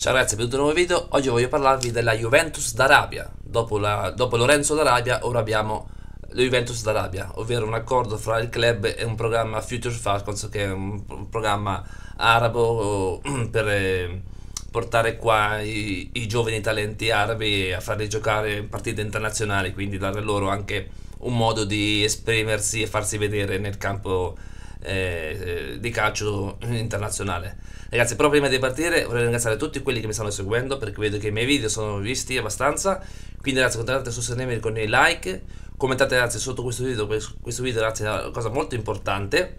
Ciao ragazzi, benvenuti in un nuovo video. Oggi voglio parlarvi della Juventus d'Arabia. Dopo, dopo Lorenzo d'Arabia, ora abbiamo la Juventus d'Arabia, ovvero un accordo fra il club e un programma Future Falcons, che è un, programma arabo per eh, portare qua i, i, giovani talenti arabi a farli giocare partite internazionali, quindi dare loro anche un modo di esprimersi e farsi vedere nel campo eh, di calcio internazionale. Ragazzi, però prima di partire vorrei ringraziare tutti quelli che mi stanno seguendo perché vedo che i miei video sono visti abbastanza. Quindi ragazzi, continuate a sostenermi con i like, commentate ragazzi sotto questo video, questo video ragazzi è una cosa molto importante.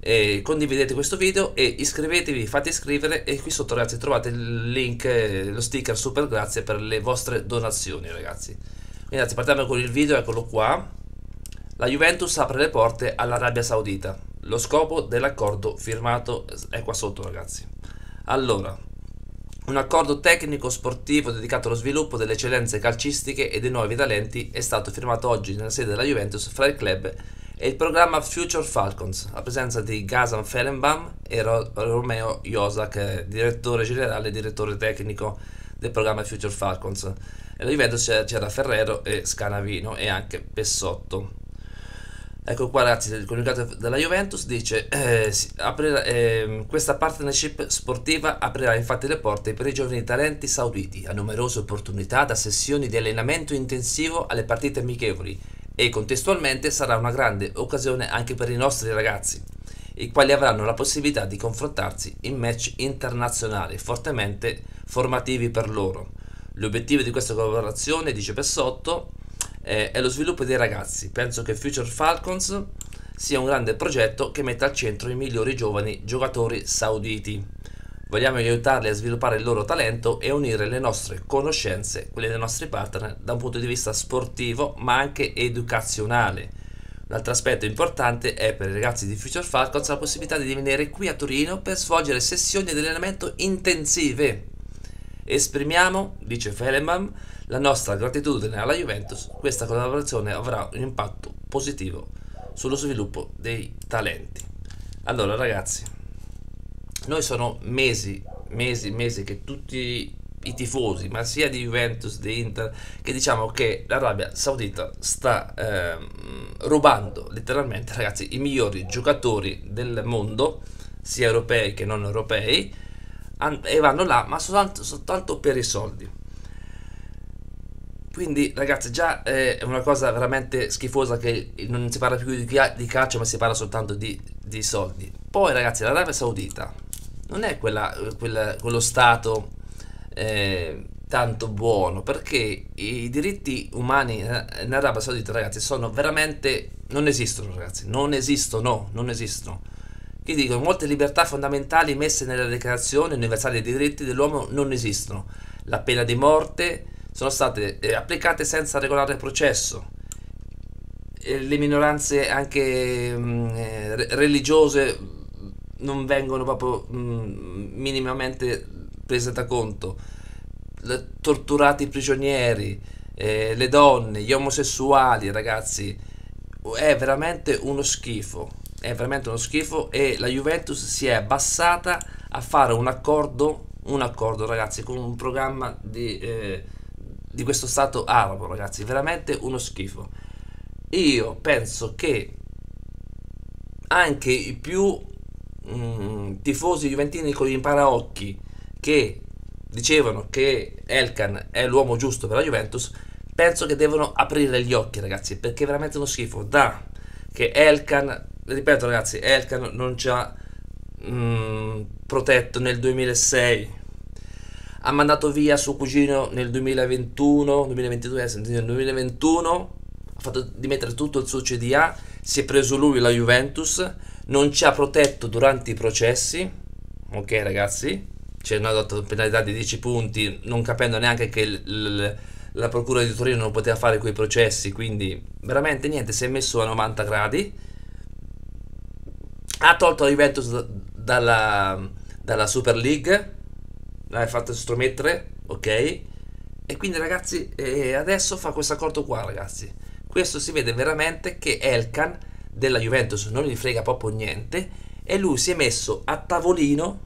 E condividete questo video e iscrivetevi, fate iscrivere e qui sotto ragazzi trovate il link, lo sticker super grazie per le vostre donazioni ragazzi. Quindi ragazzi partiamo con il video, eccolo qua. La Juventus apre le porte all'Arabia Saudita. Lo scopo dell'accordo firmato è qua sotto ragazzi. Allora, un accordo tecnico sportivo dedicato allo sviluppo delle eccellenze calcistiche e dei nuovi talenti è stato firmato oggi nella sede della Juventus fra il club e il programma Future Falcons, a presenza di Gazan Ferenbam e Romeo Josak, direttore generale e direttore tecnico del programma Future Falcons. E la Juventus c'era Ferrero e Scanavino e anche Pessotto. Ecco qua ragazzi, il comunicato della Juventus dice eh, aprirà, eh, questa partnership sportiva aprirà infatti le porte per i giovani talenti sauditi a numerose opportunità da sessioni di allenamento intensivo alle partite amichevoli e contestualmente sarà una grande occasione anche per i nostri ragazzi, i quali avranno la possibilità di confrontarsi in match internazionali fortemente formativi per loro. L'obiettivo di questa collaborazione, dice Pessotto, eh, è lo sviluppo dei ragazzi. Penso che Future Falcons sia un grande progetto che mette al centro i migliori giovani giocatori sauditi. Vogliamo aiutarli a sviluppare il loro talento e unire le nostre conoscenze, quelle dei nostri partner, da un punto di vista sportivo ma anche educazionale. Un altro aspetto importante è per i ragazzi di Future Falcons la possibilità di venire qui a Torino per svolgere sessioni di allenamento intensive. Esprimiamo, dice Feleman, la nostra gratitudine alla Juventus, questa collaborazione avrà un impatto positivo sullo sviluppo dei talenti. Allora ragazzi, noi sono mesi, mesi, mesi che tutti i tifosi, ma sia di Juventus, di Inter, che diciamo che l'Arabia Saudita sta eh, rubando letteralmente, ragazzi, i migliori giocatori del mondo, sia europei che non europei, e vanno là, ma soltanto, soltanto per i soldi. Quindi ragazzi già è una cosa veramente schifosa che non si parla più di, di calcio ma si parla soltanto di, di soldi. Poi ragazzi l'Arabia Saudita non è quella, quella, quello Stato eh, tanto buono perché i diritti umani in Arabia Saudita ragazzi sono veramente... non esistono ragazzi, non esistono, non esistono. Qui dicono molte libertà fondamentali messe nella Dichiarazione Universale dei diritti dell'uomo non esistono. La pena di morte sono state eh, applicate senza regolare processo. Le minoranze anche mh, mm, eh, religiose non vengono proprio mh, mm, minimamente prese da conto. Le, torturati i prigionieri, eh, le donne, gli omosessuali, ragazzi, è veramente uno schifo. È veramente uno schifo e la Juventus si è abbassata a fare un accordo, un accordo ragazzi, con un programma di... Eh, di questo stato arabo, ragazzi, veramente uno schifo. Io penso che anche i più mm, tifosi juventini con gli imparaocchi che dicevano che Elkan è l'uomo giusto per la Juventus, penso che devono aprire gli occhi, ragazzi, perché è veramente uno schifo. Da che Elkan, ripeto, ragazzi, Elkan non ci ha mm, protetto nel 2006 ha mandato via suo cugino nel 2021, 2022, nel 2021, ha fatto dimettere tutto il suo CDA, si è preso lui la Juventus, non ci ha protetto durante i processi, ok ragazzi, ci hanno dato penalità di 10 punti, non capendo neanche che l- l- la procura di Torino non poteva fare quei processi, quindi veramente niente, si è messo a 90 gradi, ha tolto la Juventus dalla, dalla Super League, l'hai fatto estromettere, ok? E quindi ragazzi, eh, adesso fa questo accordo qua, ragazzi. Questo si vede veramente che Elkan della Juventus non gli frega proprio niente e lui si è messo a tavolino,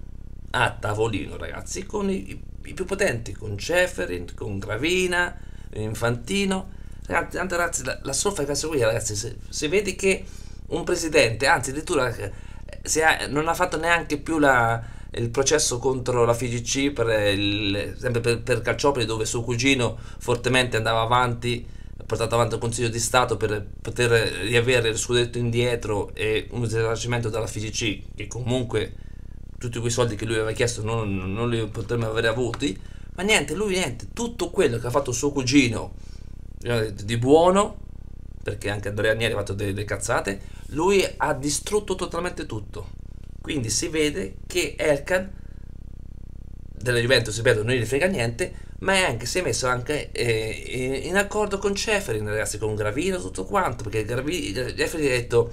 a tavolino, ragazzi, con i, i più potenti, con Ceferin, con Gravina, Infantino. Ragazzi, ragazzi la, la soffa categoria, ragazzi, se, se vedi che un presidente, anzi addirittura ha, non ha fatto neanche più la, il processo contro la FIGC per il, sempre per, per Calciopoli dove suo cugino fortemente andava avanti ha portato avanti un consiglio di Stato per poter riavere il scudetto indietro e un risarcimento dalla FIGC che comunque tutti quei soldi che lui aveva chiesto non, non li potremmo avere avuti. Ma niente, lui niente, tutto quello che ha fatto suo cugino eh, di buono perché anche Andrea Agnelli ha fatto delle, delle cazzate lui ha distrutto totalmente tutto. Quindi si vede che Elkan della Juventus, ripeto, non gli frega niente, ma è anche, si è messo anche eh, in accordo con Ceferin, ragazzi, con Gravino, tutto quanto, perché Gravino, Ceferin ha detto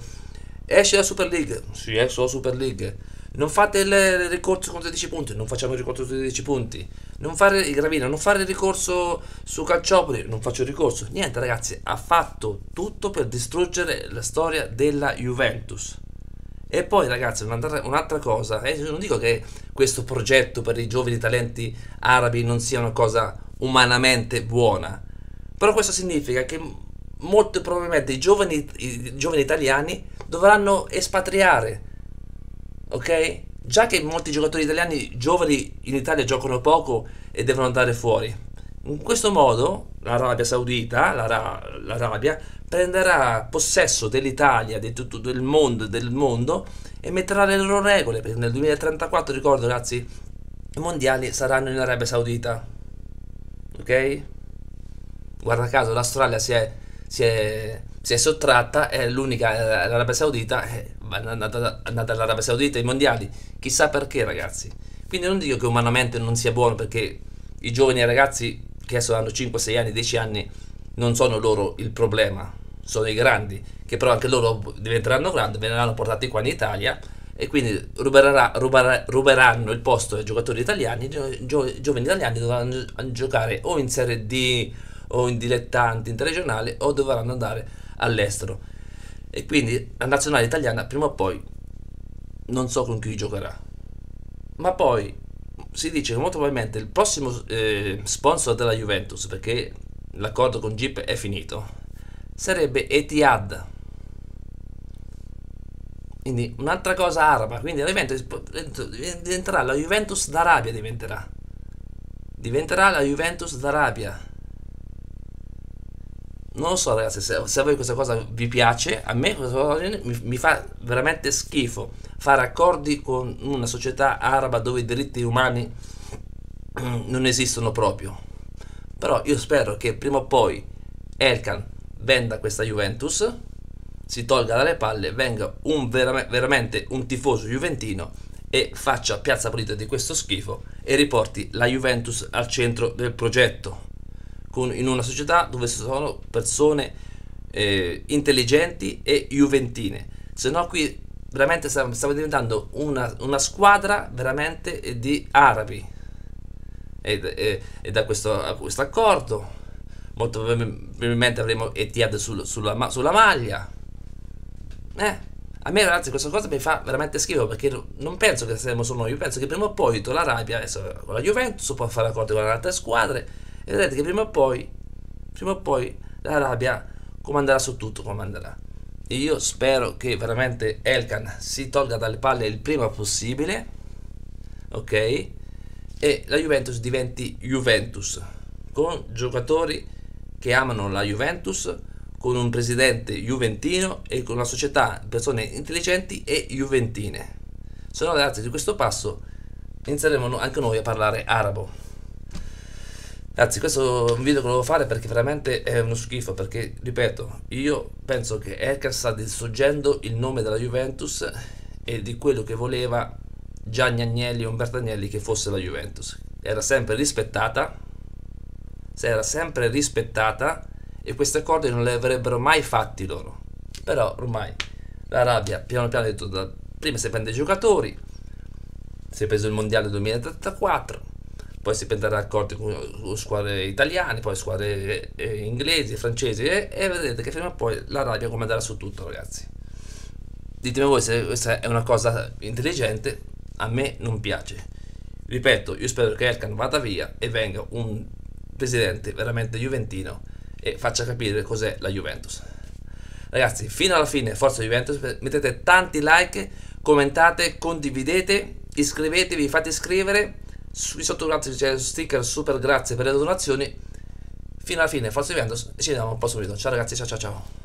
esce la Super League, sì, esce la Super League, non fate il ricorso con 13 punti, non facciamo il ricorso con 13 punti, non fare il Gravino, non fare il ricorso su Calciopoli, non faccio il ricorso, niente ragazzi, ha fatto tutto per distruggere la storia della Juventus. E poi ragazzi, un'altra, un'altra cosa, eh, non dico che questo progetto per i giovani talenti arabi non sia una cosa umanamente buona, però questo significa che molto probabilmente i giovani, i giovani italiani dovranno espatriare, ok? Già che molti giocatori italiani giovani in Italia giocano poco e devono andare fuori. In questo modo l'Arabia Saudita, l'Arabia, prenderà possesso dell'Italia, di tutto del mondo, del mondo e metterà le loro regole, perché nel 2034, ricordo ragazzi, i mondiali saranno in Arabia Saudita. Ok? Guarda caso l'Australia si è, si è, si è sottratta, è l'unica, l'Arabia Saudita, è andata, all'Arabia Saudita, i mondiali, chissà perché ragazzi. Quindi non dico che umanamente non sia buono perché i giovani ragazzi che adesso hanno 5, 6 anni, 10 anni, non sono loro il problema, sono i grandi, che però anche loro diventeranno grandi, verranno portati qua in Italia e quindi ruberà, ruberà, ruberanno il posto ai giocatori italiani, i gio, giovani italiani dovranno giocare o in Serie D o in dilettanti interregionale o dovranno andare all'estero. E quindi la nazionale italiana prima o poi non so con chi giocherà. Ma poi si dice che molto probabilmente il prossimo eh, sponsor della Juventus, perché l'accordo con Jeep è finito, sarebbe Etihad. Quindi un'altra cosa araba, quindi diventerà la Juventus d'Arabia diventerà. Diventerà la Juventus d'Arabia. Non lo so ragazzi, se, se a voi questa cosa vi piace, a me questa cosa mi, mi fa veramente schifo fare accordi con una società araba dove i diritti umani non esistono proprio. Però io spero che prima o poi Elkan venda questa Juventus, si tolga dalle palle, venga un vera- veramente un tifoso juventino e faccia piazza pulita di questo schifo e riporti la Juventus al centro del progetto, con, in una società dove sono persone eh, intelligenti e juventine. Se no qui veramente stiamo, stiamo diventando una, una, squadra veramente di arabi. E, e, e da questo, questo accordo molto probabilmente avremo Etihad sul, sulla, sulla, maglia. Eh, a me ragazzi questa cosa mi fa veramente schifo perché non penso che saremo solo noi, io penso che prima o poi l'Arabia adesso con la Juventus può fare accordi con altre squadre e vedrete che prima o poi, prima o poi l'Arabia comanderà su tutto, comanderà. E io spero che veramente Elkan si tolga dalle palle il prima possibile, ok? E la Juventus diventi Juventus con giocatori che amano la Juventus con un presidente juventino e con una società persone intelligenti e juventine. Se no, ragazzi, di questo passo inizieremo anche noi a parlare arabo. Ragazzi, questo è un video che volevo fare perché veramente è uno schifo. Perché, ripeto, io penso che Erkan sta distruggendo il nome della Juventus e di quello che voleva Gianni Agnelli e Umberto Agnelli che fosse la Juventus. Era sempre rispettata era sempre rispettata e questi accordi non li avrebbero mai fatti loro. Però ormai l'Arabia piano piano ha detto da, prima si prende i giocatori, si è preso il mondiale 2034, poi si prenderà accordi con, squadre italiane, poi squadre eh, inglesi, francesi eh, e vedrete che prima o poi l'Arabia comanderà su tutto ragazzi. Ditemi voi se questa è una cosa intelligente, a me non piace. Ripeto, io spero che Elkan vada via e venga un presidente veramente juventino e faccia capire cos'è la Juventus. Ragazzi, fino alla fine, forza Juventus, mettete tanti like, commentate, condividete, iscrivetevi, fate iscrivere, qui sotto c'è lo sticker super grazie per le donazioni. Fino alla fine, forza Juventus e ci vediamo un po' subito. Ciao ragazzi, ciao ciao ciao.